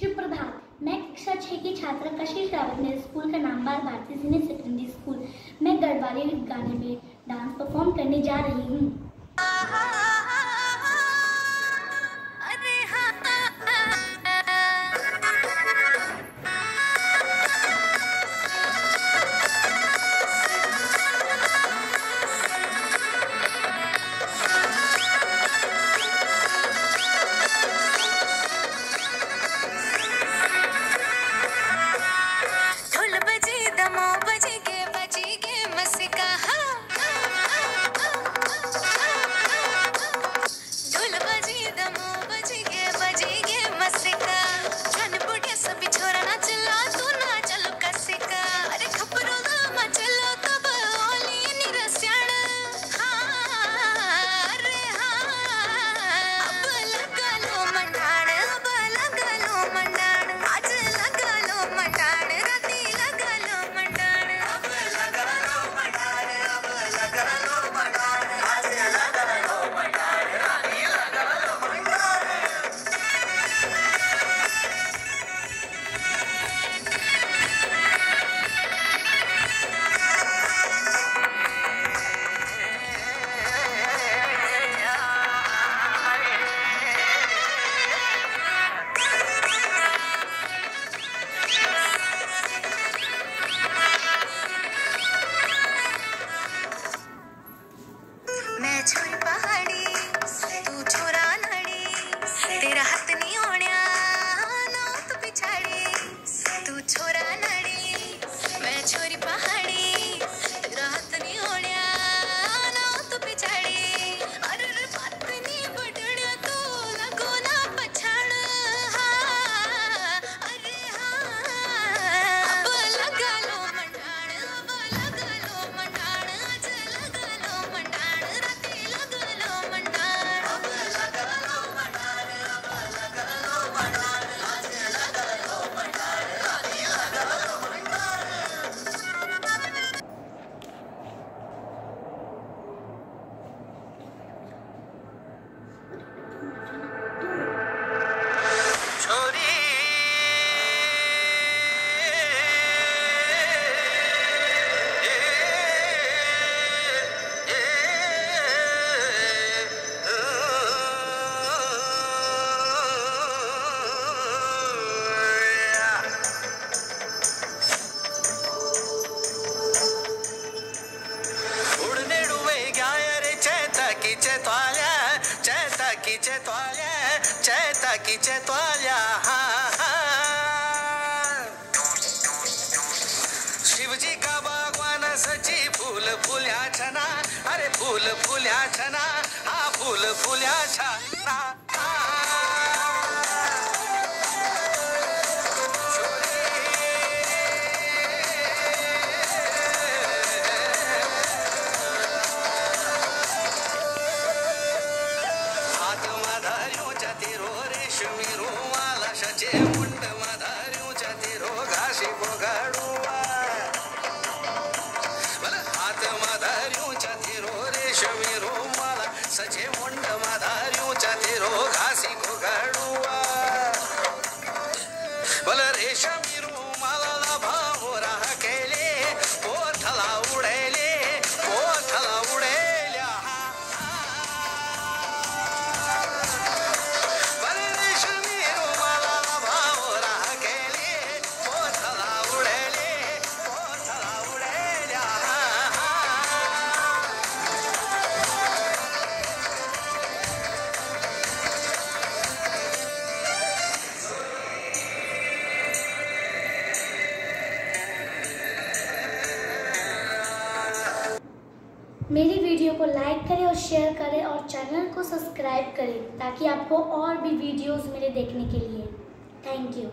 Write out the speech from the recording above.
सुप्रभात मैं कक्षा छः की छात्रा कशिश रावत मेरे स्कूल का नाम बाल भारती सीनियर सेकेंडरी स्कूल। मैं गढ़वाली गाने में डांस परफॉर्म करने जा रही हूँ। Sorry. caquiche toalha. शिवजी का भगवान सची फुल फुल्या छना. अरे फुल फुल्या छना. हा फुल फुल्या छना. मला हात माधारू चेरो रेशमी रो मला. सजे मुंड मा मेरी वीडियो को लाइक करें और शेयर करें और चैनल को सब्सक्राइब करें ताकि आपको और भी वीडियोस मिले देखने के लिए। Thank you.